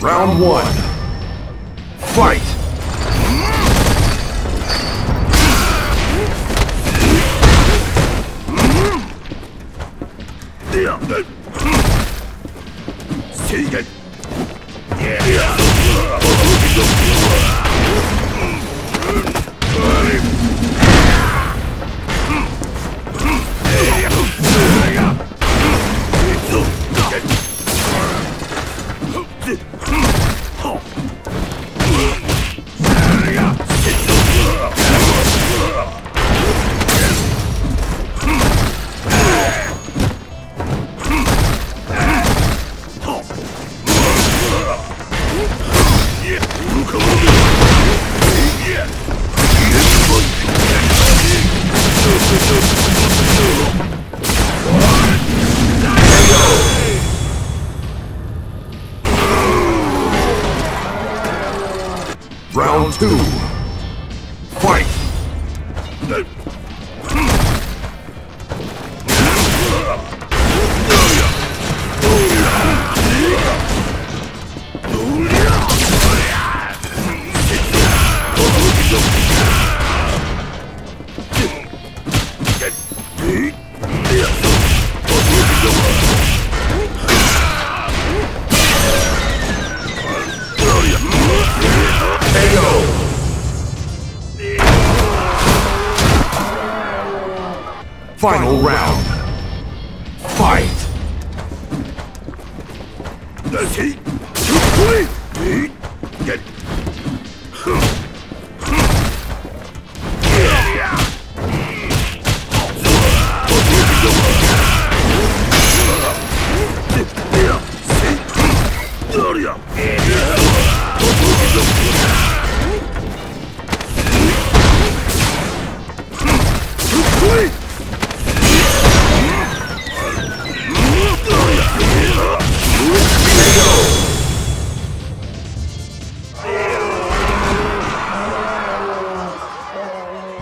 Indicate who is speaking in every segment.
Speaker 1: Round one. Fight! Round two. Fight! Final round. Fight!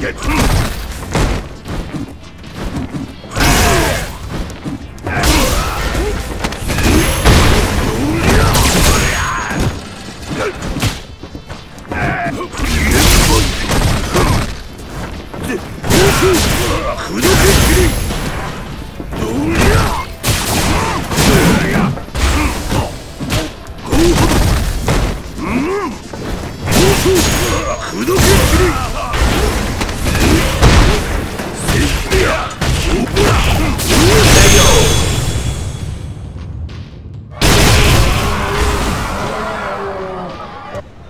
Speaker 1: Get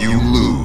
Speaker 1: you lose.